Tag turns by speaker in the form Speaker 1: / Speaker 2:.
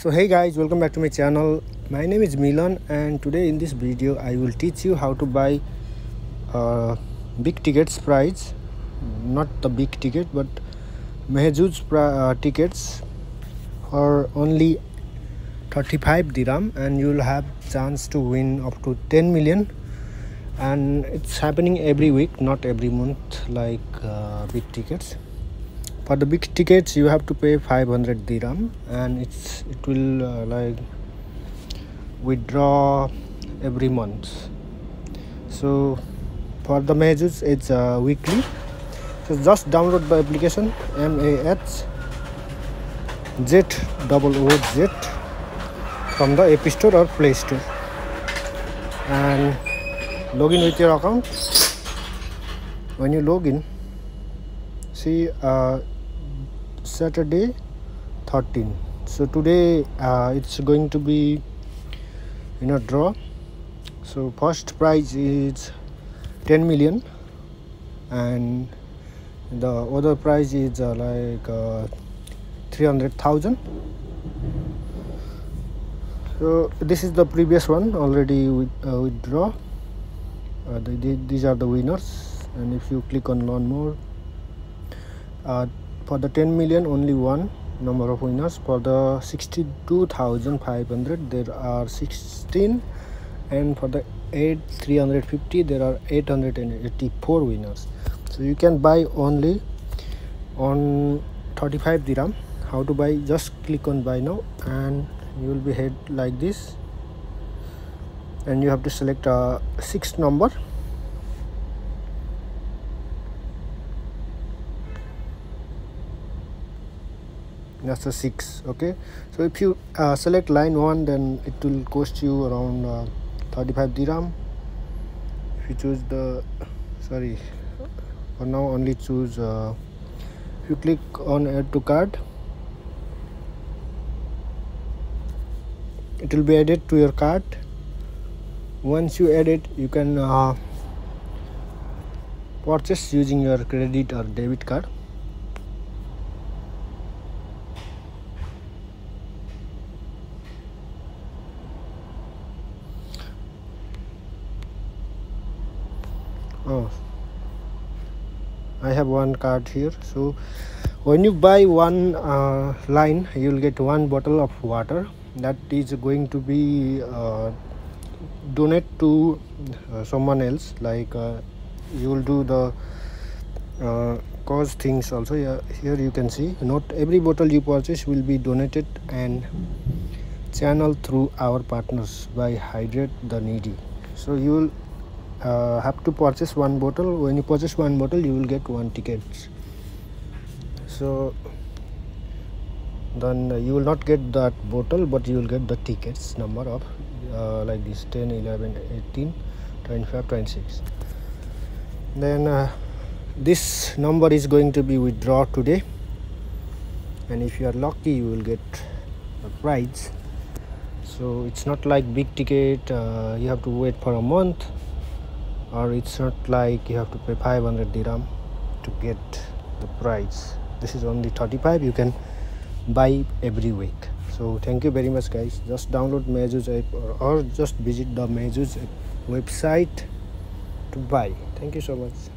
Speaker 1: so hey guys welcome back to my channel. My name is Milan and today in this video I will teach you how to buy uh, big tickets price not the big ticket but Mahzooz uh, tickets for only 35 dirham and you'll have chance to win up to 10 million. And it's happening every week not every month like uh, big tickets for the big tickets you have to pay 500 dirham and it's it will uh, like withdraw every month. So for the Mahzooz it's uh, weekly. So just download the application m-a-h z double o z from the app store or play store. And log in with your account. When you log in see uh, saturday 13 so today uh, it's going to be you know draw. So first prize is 10 million and the other prize is uh, like uh, 300,000 so this is the previous one already with, uh, withdraw. Uh, the, these are the winners. And if you click on learn more uh, for the 10 million only one number of winners. For the 62500 there are 16 and for the 8 350 there are 884 winners. So you can buy only on 35 dirham. How to buy? Just click on buy now and you will be head like this. And you have to select a sixth number that's a 6 okay? So if you uh, select line 1 then it will cost you around uh, 35 dirham. If you choose the sorry for now only choose uh, if you click on add to cart it will be added to your cart. Once you add it you can uh, purchase using your credit or debit card oh. I have one card here. So when you buy one uh, line you will get one bottle of water. That is going to be uh, donate to uh, someone else. Like uh, you will do the uh, cause things also. Yeah, here you can see. Not every bottle you purchase will be donated and channeled through our partners by hydrate the needy. So you will uh, have to purchase one bottle. When you purchase one bottle you will get one ticket. So then you will not get that bottle but you will get the tickets number of uh, like this 10 11 18 25 26 then uh, this number is going to be withdrawn today. And if you are lucky you will get a prize. So it's not like big ticket uh, you have to wait for a month or it's not like you have to pay 500 dirham to get the price. This is only 35 you can buy every week. So thank you very much guys. Just download Mahzooz app or, or just visit the Mahzooz website to buy. Thank you so much